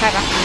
开吧